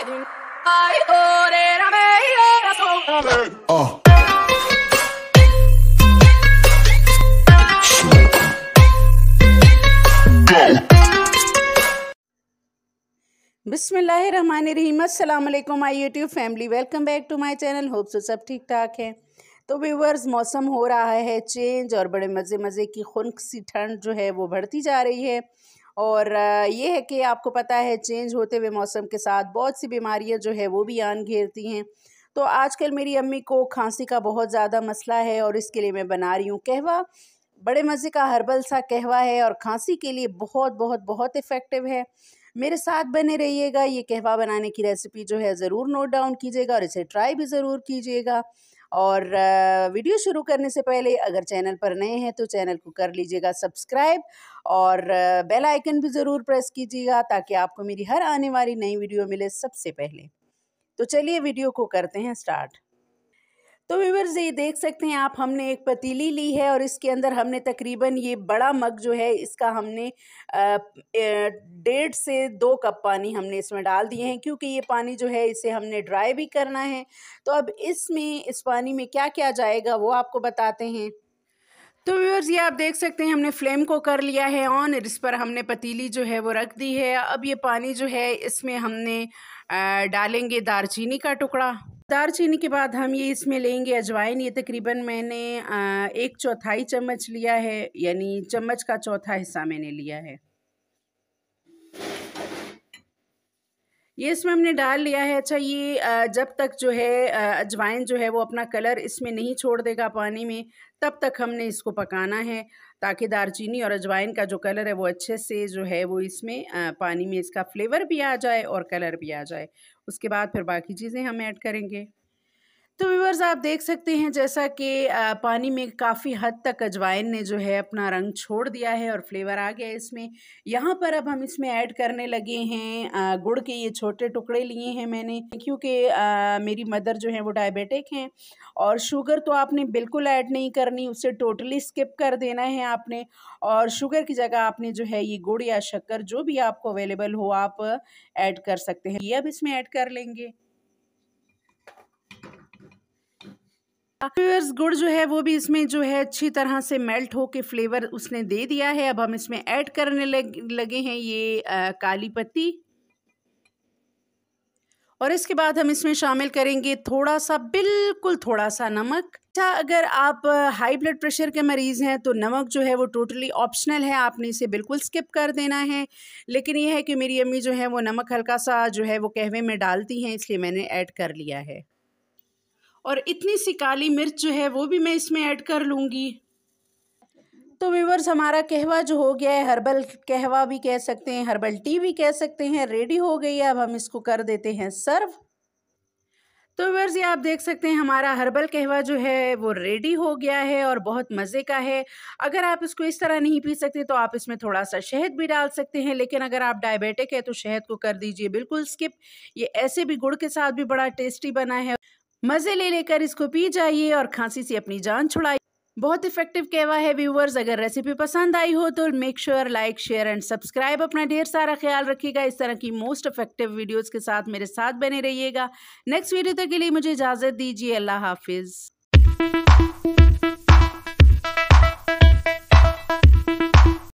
Uh. बिसमीम अल्लाम my YouTube family, welcome back to my channel, hope so सब ठीक ठाक है तो व्यूवर्स, मौसम हो रहा है चेंज और बड़े मज़े मज़े की खुनक सी ठंड जो है वो बढ़ती जा रही है और ये है कि आपको पता है चेंज होते हुए मौसम के साथ बहुत सी बीमारियाँ जो है वो भी आन घेरती हैं। तो आजकल मेरी अम्मी को खांसी का बहुत ज़्यादा मसला है और इसके लिए मैं बना रही हूँ कहवा। बड़े मज़े का हर्बल सा कहवा है और खांसी के लिए बहुत बहुत बहुत इफ़ेक्टिव है। मेरे साथ बने रहिएगा, ये कहवा बनाने की रेसिपी जो है ज़रूर नोट डाउन कीजिएगा और इसे ट्राई भी ज़रूर कीजिएगा। और वीडियो शुरू करने से पहले अगर चैनल पर नए हैं तो चैनल को कर लीजिएगा सब्सक्राइब और बेल आइकन भी ज़रूर प्रेस कीजिएगा ताकि आपको मेरी हर आने वाली नई वीडियो मिले सबसे पहले। तो चलिए वीडियो को करते हैं स्टार्ट। तो व्यूवर्स ये देख सकते हैं आप, हमने एक पतीली ली है और इसके अंदर हमने तकरीबन ये बड़ा मग जो है, इसका हमने डेढ़ से दो कप पानी हमने इसमें डाल दिए हैं, क्योंकि ये पानी जो है, इसे हमने ड्राई भी करना है। तो अब इसमें, इस पानी में क्या क्या जाएगा, वो आपको बताते हैं। तो व्यूअर्स, ये आप देख सकते हैं, हमने फ्लेम को कर लिया है ऑन इस पर हमने पतीली जो है, वो रख दी है। अब ये पानी जो है, इसमें हमने डालेंगे दारचीनी का टुकड़ा। दारचीनी के बाद हम ये इसमें लेंगे अजवाइन। ये तकरीबन मैंने एक चौथाई चम्मच लिया है, यानी चम्मच का चौथा हिस्सा मैंने लिया है। ये इसमें हमने डाल लिया है। अच्छा ये जब तक जो है अजवाइन जो है, वो अपना कलर इसमें नहीं छोड़ देगा पानी में, तब तक हमने इसको पकाना है ताकि दारचीनी और अजवाइन का जो कलर है, वो अच्छे से जो है, वो इसमें पानी में इसका फ्लेवर भी आ जाए और कलर भी आ जाए। उसके बाद फिर बाकी चीज़ें हम ऐड करेंगे। तो व्यूवर्स आप देख सकते हैं जैसा कि पानी में काफ़ी हद तक अजवाइन ने जो है अपना रंग छोड़ दिया है और फ्लेवर आ गया इसमें। यहाँ पर अब हम इसमें ऐड करने लगे हैं गुड़ के ये छोटे टुकड़े लिए हैं मैंने, क्योंकि मेरी मदर जो है वो डायबिटिक हैं और शुगर तो आपने बिल्कुल ऐड नहीं करनी, उसे टोटली स्किप कर देना है आपने और शुगर की जगह आपने जो है ये गुड़ या शक्कर जो भी आपको अवेलेबल हो, आप ऐड कर सकते हैं। ये अब इसमें ऐड कर लेंगे। फ्लेवर्स गुड़ जो है वो भी इसमें जो है अच्छी तरह से मेल्ट हो के फ्लेवर उसने दे दिया है। अब हम इसमें ऐड करने लग, लगे हैं ये आ, काली पत्ती। और इसके बाद हम इसमें शामिल करेंगे थोड़ा सा बिल्कुल थोड़ा सा नमक। अच्छा अगर आप हाई ब्लड प्रेशर के मरीज़ हैं तो नमक जो है वो टोटली ऑप्शनल है आपने इसे बिल्कुल स्किप कर देना है। लेकिन ये है कि मेरी अम्मी जो है वो नमक हल्का सा जो है वो कहवे में डालती हैं इसलिए मैंने ऐड कर लिया है। और इतनी सी काली मिर्च जो है वो भी मैं इसमें ऐड कर लूँगी। तो व्यूवर्स, हमारा कहवा जो हो गया है, हर्बल कहवा भी कह सकते हैं, हर्बल टी भी कह सकते हैं, रेडी हो गई है, अब हम इसको कर देते हैं सर्व। तो व्यूवर्स, ये आप देख सकते हैं हमारा हर्बल कहवा जो है वो रेडी हो गया है और बहुत मज़े का है। अगर आप इसको इस तरह नहीं पी सकते तो आप इसमें थोड़ा सा शहद भी डाल सकते हैं, लेकिन अगर आप डायबिटिक है तो शहद को कर दीजिए, बिल्कुल स्किप। ये ऐसे भी गुड़ के साथ भी बड़ा टेस्टी बना है। मज़े ले लेकर इसको पी जाइए और खांसी से अपनी जान छुड़ाइए। बहुत इफ़ेक्टिव कहवा है व्यूवर्स अगर रेसिपी पसंद आई हो तो make sure like share and subscribe अपना ढेर सारा ख्याल रखिएगा। इस तरह की मोस्ट इफ़ेक्टिव वीडियोस के साथ मेरे साथ बने रहिएगा। नेक्स्ट वीडियो तक के लिए मुझे इजाज़त दीजिए। अल्लाह हाफिज़।